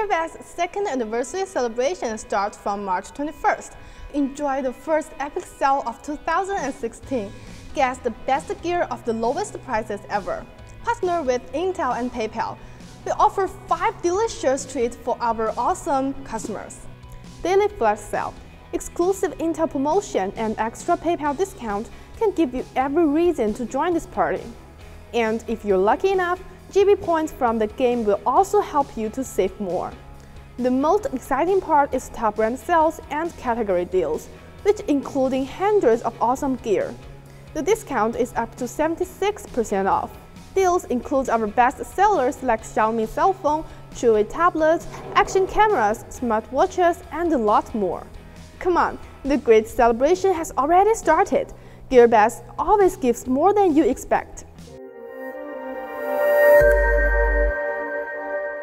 GearBest's second anniversary celebration starts from March 21st. Enjoy the first epic sale of 2016. Get the best gear of the lowest prices ever. Partner with Intel and PayPal. We offer 5 delicious treats for our awesome customers. Daily Flash Sale. Exclusive Intel promotion and extra PayPal discount can give you every reason to join this party. And if you're lucky enough, GB points from the game will also help you to save more. The most exciting part is top brand sales and category deals, which including hundreds of awesome gear. The discount is up to 76% off. Deals include our best sellers like Xiaomi cell phone, Chuwi tablets, action cameras, smartwatches, and a lot more. Come on, the great celebration has already started. GearBest always gives more than you expect.